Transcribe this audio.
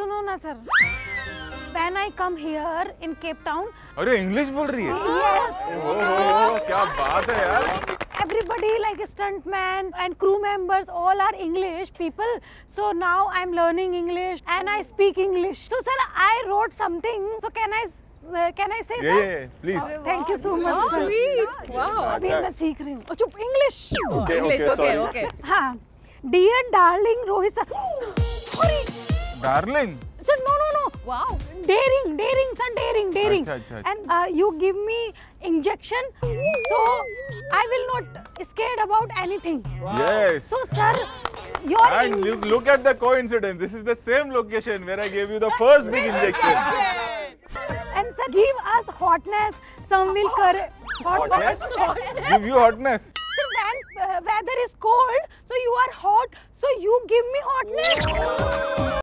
सुनो ना sir When I come here in Cape Town, अरे इंग्लिश बोल रही है yes, ओ, ओ, ओ, क्या बात है यार everybody like stuntman and crew members all are English people. So now I'm learning English and I speak English. So sir, I wrote something. So can I uh, can I say ये sir? ये please Thank you so much. sir. Sweet. Wow. अभी मैं सीख रही हूँ चुप English okay English. Okay Okay. Okay. हाँ dear darling Rohit sir sorry Darling. Sir, no, no, no. Wow. Daring, daring, sir, daring, daring. Achha, achha, achha. And uh, you give me injection, so I will not scared about anything. Wow. Yes. So, sir, your... And look, look at the coincidence. This is the same location where I gave you the first big injection. And sir, give us hotness. Some will curry. Hotness? hotness? Give you hotness. Sir, when uh, weather is cold, so you are hot, so you give me hot.